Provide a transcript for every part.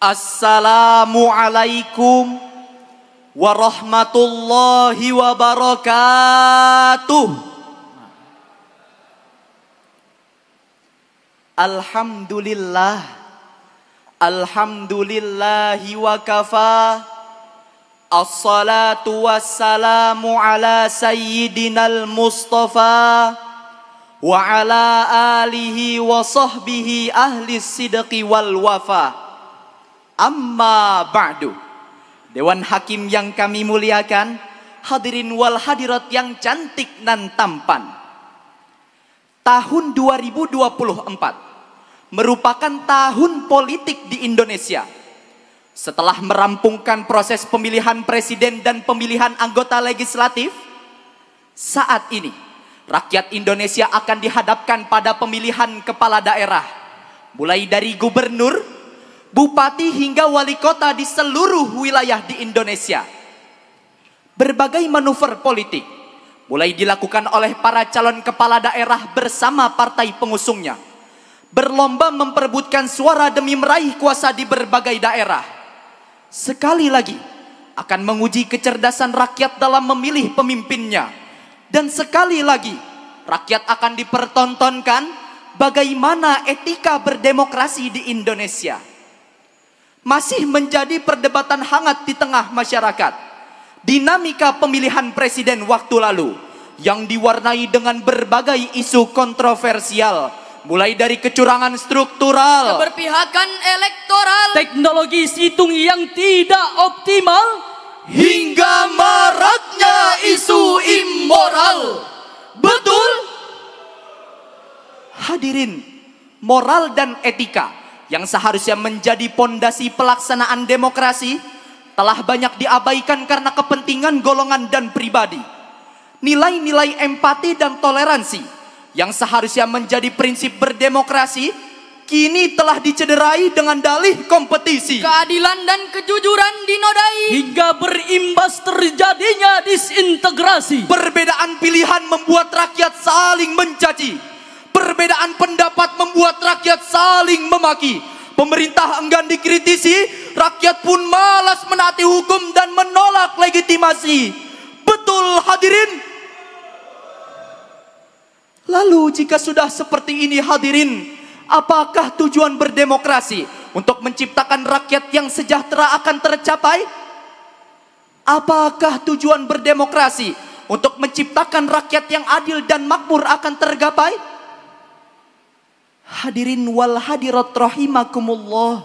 Assalamualaikum warahmatullahi wabarakatuh. Alhamdulillah. Alhamdulillahi wa kafa. Assalatu wassalamu ala sayyidinal mustafa wa ala alihi wa sahbihi ahli sidqi wal wafa. Amma ba'du. Dewan Hakim yang kami muliakan, hadirin wal hadirat yang cantik dan tampan. Tahun 2024 merupakan tahun politik di Indonesia setelah merampungkan proses pemilihan presiden dan pemilihan anggota legislatif, saat ini rakyat Indonesia akan dihadapkan pada pemilihan kepala daerah, mulai dari gubernur, bupati hingga wali kota di seluruh wilayah di Indonesia. Berbagai manuver politik mulai dilakukan oleh para calon kepala daerah bersama partai pengusungnya, berlomba memperebutkan suara demi meraih kuasa di berbagai daerah sekali lagi akan menguji kecerdasan rakyat dalam memilih pemimpinnya. Dan sekali lagi rakyat akan dipertontonkan bagaimana etika berdemokrasi di Indonesia. Masih menjadi perdebatan hangat di tengah masyarakat. Dinamika pemilihan presiden waktu lalu yang diwarnai dengan berbagai isu kontroversial mulai dari kecurangan struktural, keberpihakan elektoral, teknologi situng yang tidak optimal, hingga maraknya isu immoral. Betul? Hadirin, moral dan etika yang seharusnya menjadi pondasi pelaksanaan demokrasi telah banyak diabaikan karena kepentingan golongan dan pribadi. Nilai-nilai empati dan toleransi yang seharusnya menjadi prinsip berdemokrasi kini telah dicederai dengan dalih kompetisi. Keadilan dan kejujuran dinodai hingga berimbas terjadinya disintegrasi. Perbedaan pilihan membuat rakyat saling mencaci. Perbedaan pendapat membuat rakyat saling memaki. Pemerintah enggan dikritisi, rakyat pun malas menaati hukum dan menolak legitimasi. Betul hadirin? Lalu jika sudah seperti ini hadirin, apakah tujuan berdemokrasi untuk menciptakan rakyat yang sejahtera akan tercapai? Apakah tujuan berdemokrasi untuk menciptakan rakyat yang adil dan makmur akan tergapai? Hadirin wal hadirat rahimakumullah.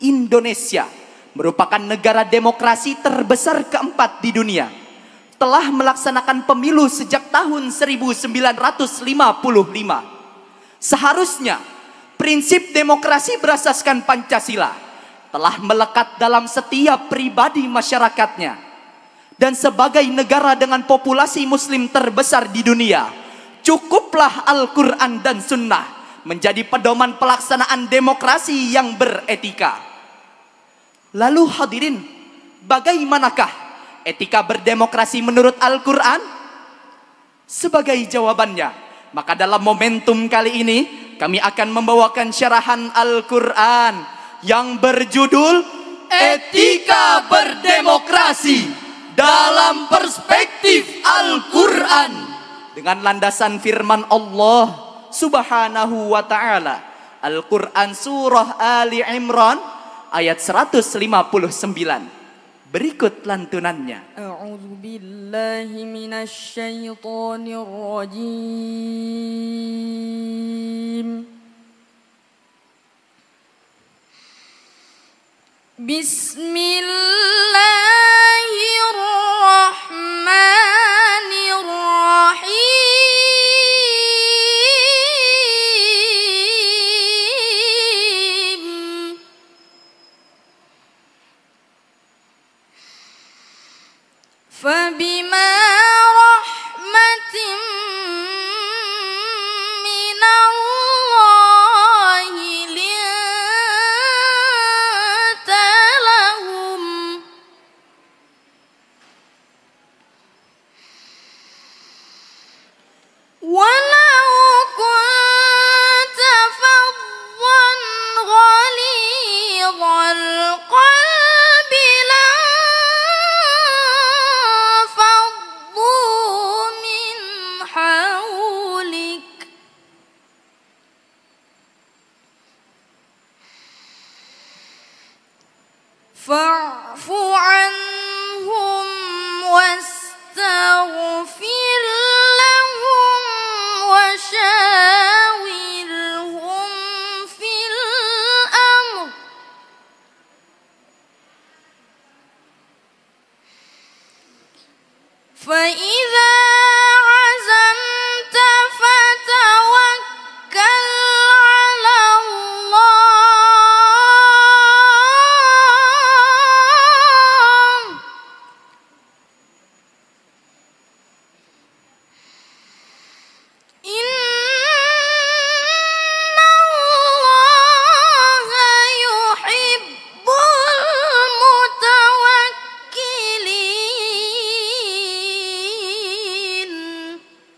Indonesia merupakan negara demokrasi terbesar keempat di dunia telah melaksanakan pemilu sejak tahun 1955. Seharusnya prinsip demokrasi berasaskan Pancasila telah melekat dalam setiap pribadi masyarakatnya. Dan sebagai negara dengan populasi muslim terbesar di dunia, cukuplah Al-Quran dan Sunnah menjadi pedoman pelaksanaan demokrasi yang beretika. Lalu hadirin, bagaimanakah etika berdemokrasi menurut Al-Quran? Sebagai jawabannya, maka dalam momentum kali ini kami akan membawakan syarahan Al-Quran yang berjudul Etika Berdemokrasi dalam Perspektif Al-Quran dengan landasan firman Allah Subhanahu wa taala Al-Quran Surah Ali Imran ayat 159 Berikut lantunannya. A'udzu billahi rajim. Bismillahirrahmanirrahim.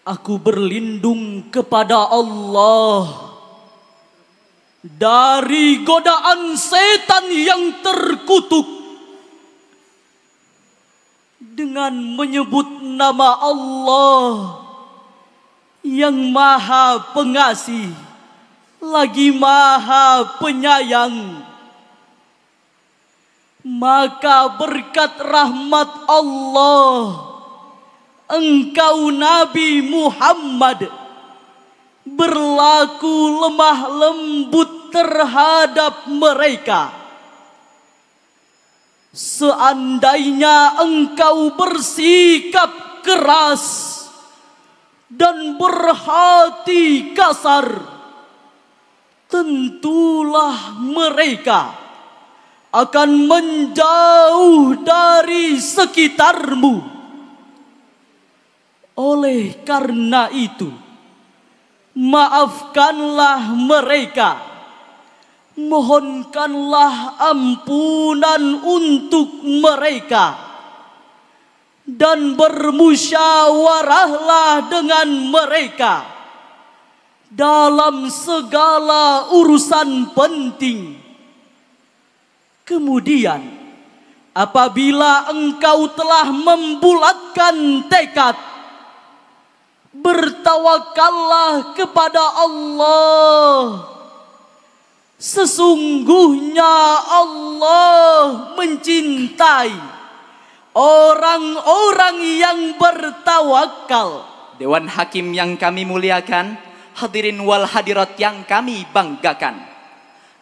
Aku berlindung kepada Allah. Dari godaan setan yang terkutuk. Dengan menyebut nama Allah yang maha pengasih lagi maha penyayang. Maka berkat rahmat Allah engkau Nabi Muhammad berlaku lemah lembut terhadap mereka. Seandainya engkau bersikap keras dan berhati kasar, tentulah mereka akan menjauh dari sekitarmu. Oleh karena itu, maafkanlah mereka, mohonkanlah ampunan untuk mereka, dan bermusyawarahlah dengan mereka dalam segala urusan penting. Kemudian, apabila engkau telah membulatkan tekad, bertawakallah kepada Allah. Sesungguhnya Allah mencintai orang-orang yang bertawakal. Dewan Hakim yang kami muliakan, hadirin wal hadirat yang kami banggakan.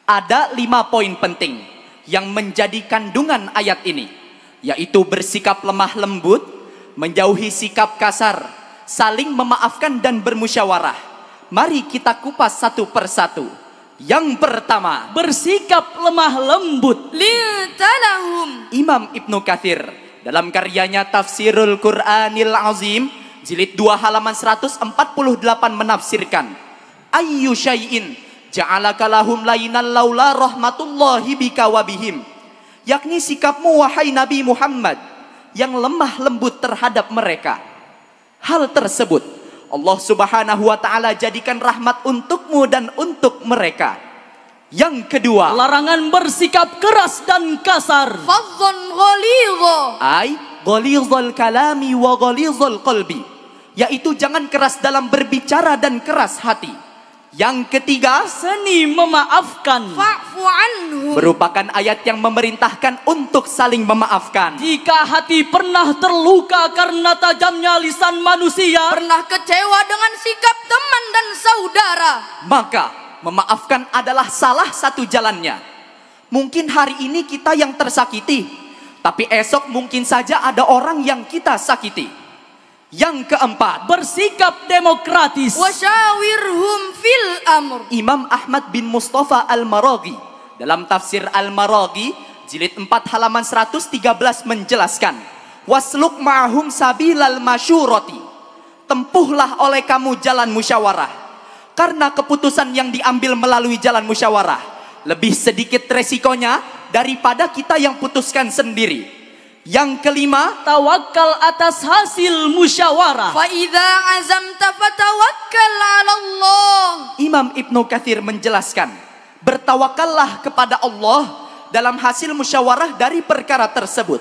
Ada lima poin penting yang menjadi kandungan ayat ini, yaitu bersikap lemah lembut, menjauhi sikap kasar, saling memaafkan dan bermusyawarah. Mari kita kupas satu persatu. Yang pertama, bersikap lemah lembut. Lintalahum. Imam Ibnu Kathir dalam karyanya Tafsirul Qur'anil Azim jilid 2 halaman 148 menafsirkan ayyu syai'in ja'alaka lahum lainan laula rahmatullahi bika wabihim. yakni sikapmu wahai Nabi Muhammad yang lemah lembut terhadap mereka hal tersebut. Allah Subhanahu wa taala jadikan rahmat untukmu dan untuk mereka. Yang kedua, larangan bersikap keras dan kasar. Fadzan ghalidha. Ai ghalidhal kalami wa ghalidhal qalbi. Yaitu jangan keras dalam berbicara dan keras hati yang ketiga, seni memaafkan. Merupakan ayat yang memerintahkan untuk saling memaafkan. Jika hati pernah terluka karena tajamnya lisan manusia, pernah kecewa dengan sikap teman dan saudara, maka memaafkan adalah salah satu jalannya. Mungkin hari ini kita yang tersakiti, tapi esok mungkin saja ada orang yang kita sakiti. Yang keempat, bersikap demokratis. Wasyawirhum fil amr. Imam Ahmad bin Mustafa Al-Maraghi dalam tafsir Al-Maraghi jilid 4 halaman 113 menjelaskan, wasluk ma'hum sabilal masyurati. Tempuhlah oleh kamu jalan musyawarah. Karena keputusan yang diambil melalui jalan musyawarah lebih sedikit resikonya daripada kita yang putuskan sendiri. Yang kelima, tawakal atas hasil musyawarah. Faida azamta fatawakkal 'ala Allah. Imam Ibnu Kathir menjelaskan, bertawakallah kepada Allah dalam hasil musyawarah dari perkara tersebut.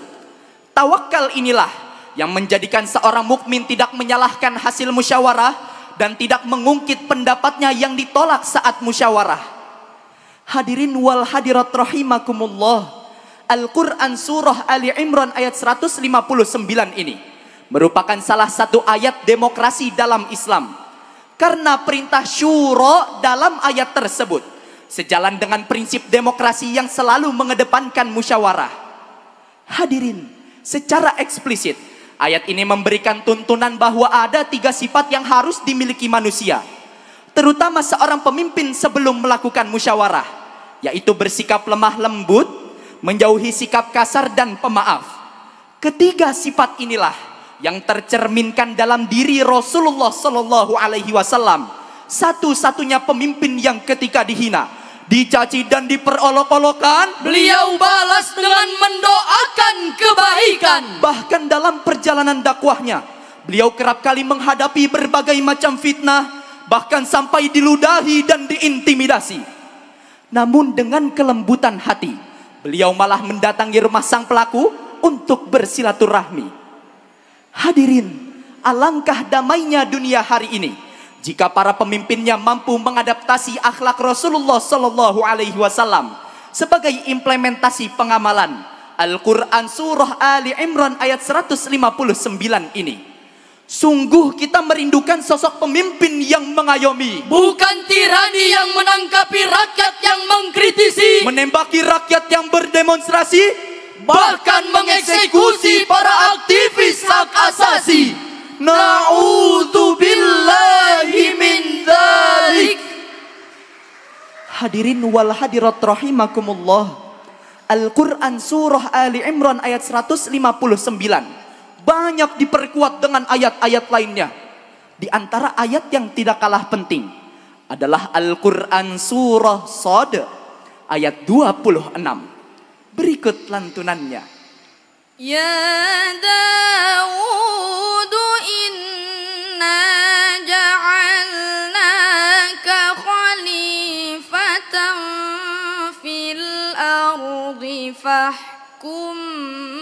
Tawakal inilah yang menjadikan seorang mukmin tidak menyalahkan hasil musyawarah dan tidak mengungkit pendapatnya yang ditolak saat musyawarah. Hadirin wal hadirat rahimakumullah Al-Quran Surah Ali Imran ayat 159 ini merupakan salah satu ayat demokrasi dalam Islam. Karena perintah syuro dalam ayat tersebut sejalan dengan prinsip demokrasi yang selalu mengedepankan musyawarah. Hadirin, secara eksplisit ayat ini memberikan tuntunan bahwa ada tiga sifat yang harus dimiliki manusia, terutama seorang pemimpin sebelum melakukan musyawarah, yaitu bersikap lemah lembut, menjauhi sikap kasar dan pemaaf. Ketiga sifat inilah yang tercerminkan dalam diri Rasulullah Sallallahu Alaihi Wasallam. Satu-satunya pemimpin yang ketika dihina, dicaci dan diperolok-olokan, beliau balas dengan mendoakan kebaikan. Bahkan dalam perjalanan dakwahnya, beliau kerap kali menghadapi berbagai macam fitnah, bahkan sampai diludahi dan diintimidasi. Namun dengan kelembutan hati, Beliau malah mendatangi rumah sang pelaku untuk bersilaturahmi. Hadirin, alangkah damainya dunia hari ini jika para pemimpinnya mampu mengadaptasi akhlak Rasulullah Sallallahu Alaihi Wasallam sebagai implementasi pengamalan Al-Quran Surah Ali Imran ayat 159 ini. Sungguh kita merindukan sosok pemimpin yang mengayomi. Bukan tirani yang menangkapi rakyat yang mengkritisi. Menembaki rakyat yang berdemonstrasi. Bahkan mengeksekusi para aktivis hak asasi. Na'udzubillahi min dzalik. Hadirin wal hadirat rahimakumullah. Al-Quran Surah Ali Imran ayat 159 banyak diperkuat dengan ayat-ayat lainnya. Di antara ayat yang tidak kalah penting adalah Al-Quran Surah Sod ayat 26. Berikut lantunannya. Ya Dawud inna ja'alnaka khalifatan fil ardi fahkum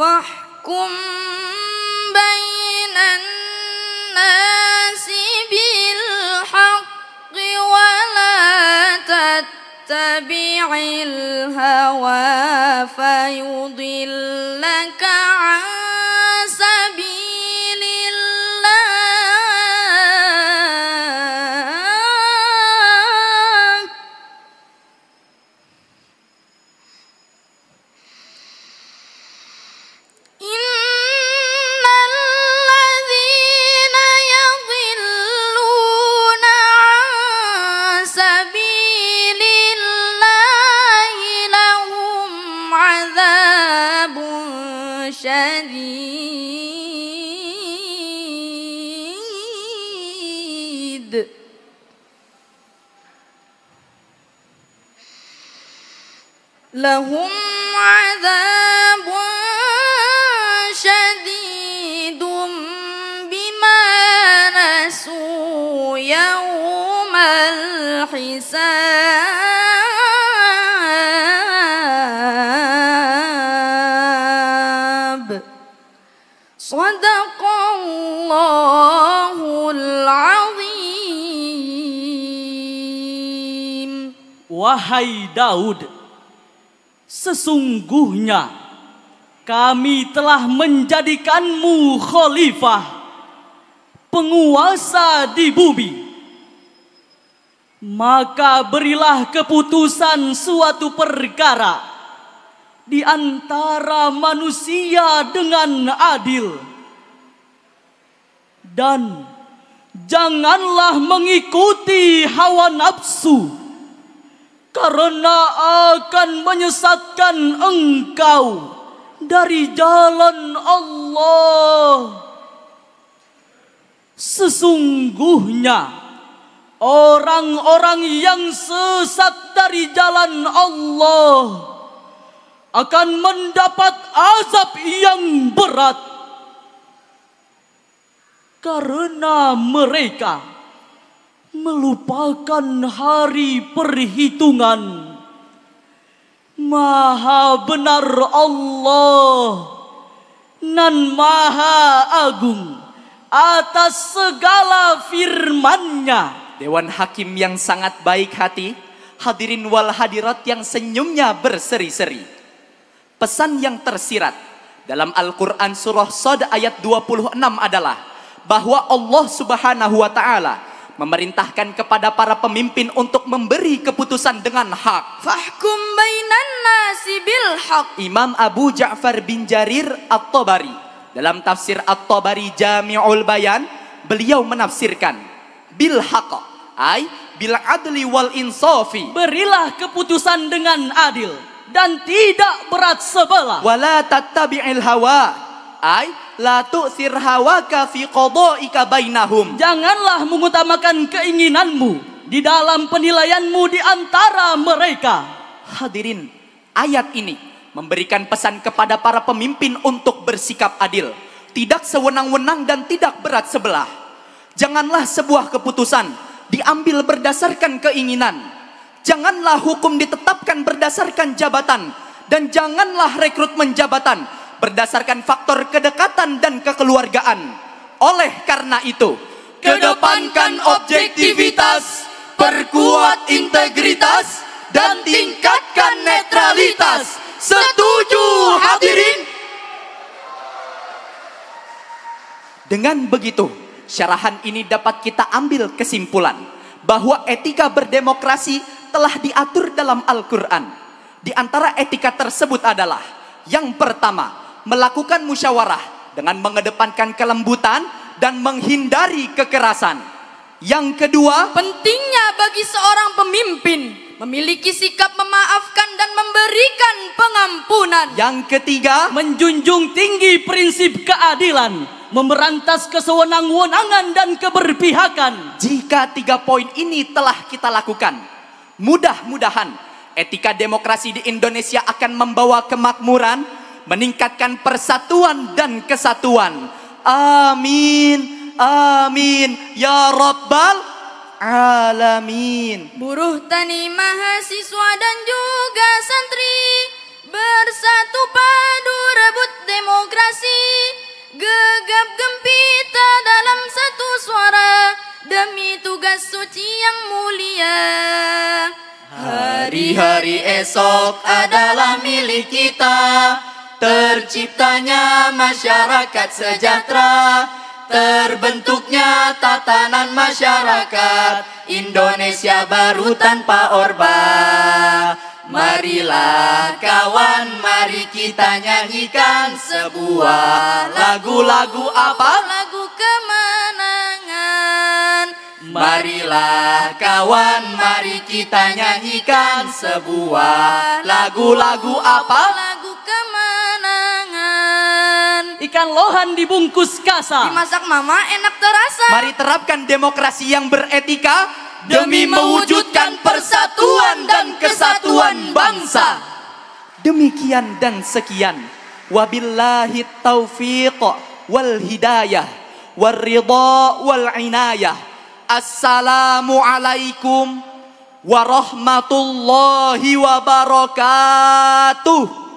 فاحكم بين الناس بالحق ولا تتبع الهوى فيضلك لهم عذاب شديد بما نسوا يوم الحساب. صدق الله العظيم. وهي داود Sesungguhnya kami telah menjadikanmu khalifah, penguasa di bumi. Maka berilah keputusan suatu perkara di antara manusia dengan adil. Dan janganlah mengikuti hawa nafsu karena akan menyesatkan engkau dari jalan Allah. Sesungguhnya orang-orang yang sesat dari jalan Allah akan mendapat azab yang berat karena mereka melupakan hari perhitungan. Maha benar Allah nan maha agung atas segala firman-Nya. Dewan Hakim yang sangat baik hati, hadirin wal hadirat yang senyumnya berseri-seri. Pesan yang tersirat dalam Al-Quran surah Sod ayat 26 adalah bahwa Allah subhanahu wa ta'ala memerintahkan kepada para pemimpin untuk memberi keputusan dengan hak. Fahkum bainan nasi bil haq. Imam Abu Ja'far bin Jarir At-Tabari dalam tafsir At-Tabari Jami'ul Bayan beliau menafsirkan bil haqq ay bil adli wal insafi Berilah keputusan dengan adil dan tidak berat sebelah. wala tattabi'il hawa ay la tu'thir hawaka fi qada'ika bainahum Janganlah mengutamakan keinginanmu di dalam penilaianmu di antara mereka. Hadirin, ayat ini memberikan pesan kepada para pemimpin untuk bersikap adil, tidak sewenang-wenang dan tidak berat sebelah. Janganlah sebuah keputusan diambil berdasarkan keinginan. Janganlah hukum ditetapkan berdasarkan jabatan dan janganlah rekrutmen jabatan berdasarkan faktor kedekatan dan kekeluargaan. Oleh karena itu, kedepankan objektivitas, perkuat integritas, dan tingkatkan netralitas. Setuju hadirin? Dengan begitu, syarahan ini dapat kita ambil kesimpulan bahwa etika berdemokrasi telah diatur dalam Al-Quran. Di antara etika tersebut adalah yang pertama, melakukan musyawarah dengan mengedepankan kelembutan dan menghindari kekerasan. Yang kedua, Pentingnya bagi seorang pemimpin memiliki sikap memaafkan dan memberikan pengampunan. yang ketiga, Menjunjung tinggi prinsip keadilan, memberantas kesewenang-wenangan dan keberpihakan. Jika tiga poin ini telah kita lakukan, mudah-mudahan etika demokrasi di Indonesia akan membawa kemakmuran, meningkatkan persatuan dan kesatuan. Amin, amin, ya Rabbal Alamin. Buruh tani mahasiswa dan juga santri bersatu padu rebut demokrasi gegap gempita dalam satu suara demi tugas suci yang mulia. Hari-hari esok adalah milik kita Terciptanya masyarakat sejahtera Terbentuknya tatanan masyarakat Indonesia baru tanpa orba Marilah kawan, mari kita nyanyikan sebuah lagu-lagu apa? Lagu kemenangan. Marilah kawan, mari kita nyanyikan sebuah lagu-lagu apa? Ikan lohan dibungkus kasa. Dimasak mama enak terasa. Mari terapkan demokrasi yang beretika demi mewujudkan persatuan dan kesatuan bangsa. Demikian dan sekian. Wabillahi taufiq wal hidayah wal ridha wal inayah. Assalamualaikum warahmatullahi wabarakatuh.